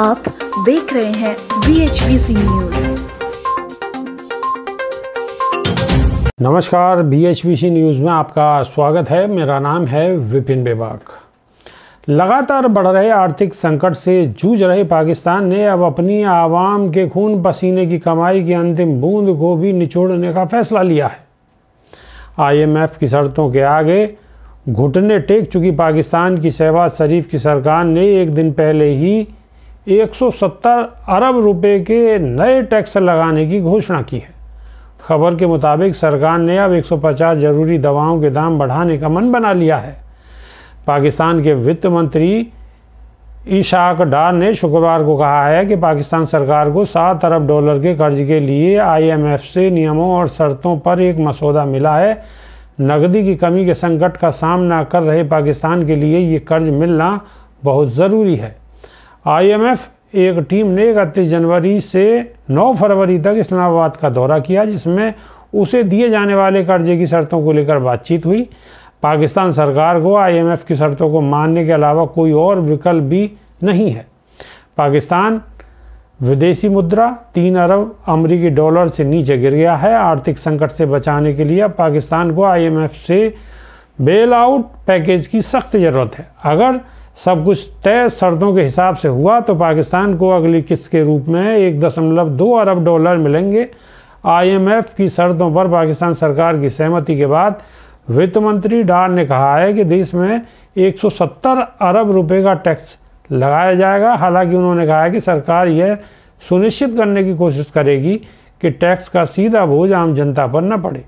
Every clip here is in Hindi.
आप देख रहे हैं बी एच न्यूज़ नमस्कार बी एच न्यूज़ में आपका स्वागत है। मेरा नाम है विपिन बेबाक। लगातार बढ़ रहे आर्थिक संकट से जूझ रहे पाकिस्तान ने अब अपनी आवाम के खून पसीने की कमाई की अंतिम बूंद को भी निचोड़ने का फैसला लिया है। आईएमएफ की शर्तों के आगे घुटने टेक चुकी पाकिस्तान की शहबाज शरीफ की सरकार ने एक दिन पहले ही 170 अरब रुपए के नए टैक्स लगाने की घोषणा की है। खबर के मुताबिक सरकार ने अब 150 ज़रूरी दवाओं के दाम बढ़ाने का मन बना लिया है। पाकिस्तान के वित्त मंत्री ईशाक डार ने शुक्रवार को कहा है कि पाकिस्तान सरकार को सात अरब डॉलर के कर्ज के लिए आईएमएफ से नियमों और शर्तों पर एक मसौदा मिला है। नकदी की कमी के संकट का सामना कर रहे पाकिस्तान के लिए ये कर्ज मिलना बहुत ज़रूरी है। आईएमएफ, एक टीम ने इकतीस जनवरी से 9 फरवरी तक इस्लामाबाद का दौरा किया, जिसमें उसे दिए जाने वाले कर्जे की शर्तों को लेकर बातचीत हुई। पाकिस्तान सरकार को आईएमएफ की शर्तों को मानने के अलावा कोई और विकल्प भी नहीं है। पाकिस्तान विदेशी मुद्रा तीन अरब अमरीकी डॉलर से नीचे गिर गया है। आर्थिक संकट से बचाने के लिए अब पाकिस्तान को आईएमएफ से बेल आउट पैकेज की सख्त ज़रूरत है। अगर सब कुछ तय शर्तों के हिसाब से हुआ तो पाकिस्तान को अगली किस्त के रूप में एक दशमलव दो अरब डॉलर मिलेंगे। आईएमएफ की शर्तों पर पाकिस्तान सरकार की सहमति के बाद वित्त मंत्री डार ने कहा है कि देश में 170 अरब रुपए का टैक्स लगाया जाएगा। हालाँकि उन्होंने कहा है कि सरकार यह सुनिश्चित करने की कोशिश करेगी कि टैक्स का सीधा बोझ आम जनता पर न पड़े।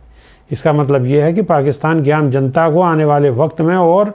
इसका मतलब यह है कि पाकिस्तान की आम जनता को आने वाले वक्त में और